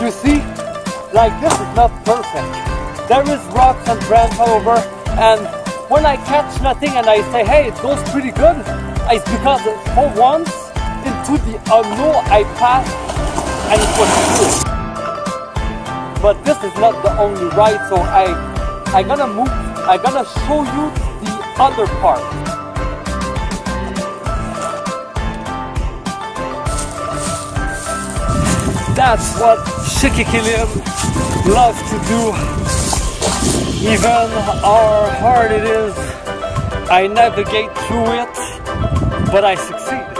You see, like this is not perfect. There is rocks and brands all over, and when I catch nothing and I say, hey, it goes pretty good, it's because for once into the unknown I passed and it was good. But this is not the only ride, so I I gonna move, I gonna show you the other part. That's what Chic Équilibre loves to do. Even how hard it is, I navigate through it, but I succeed.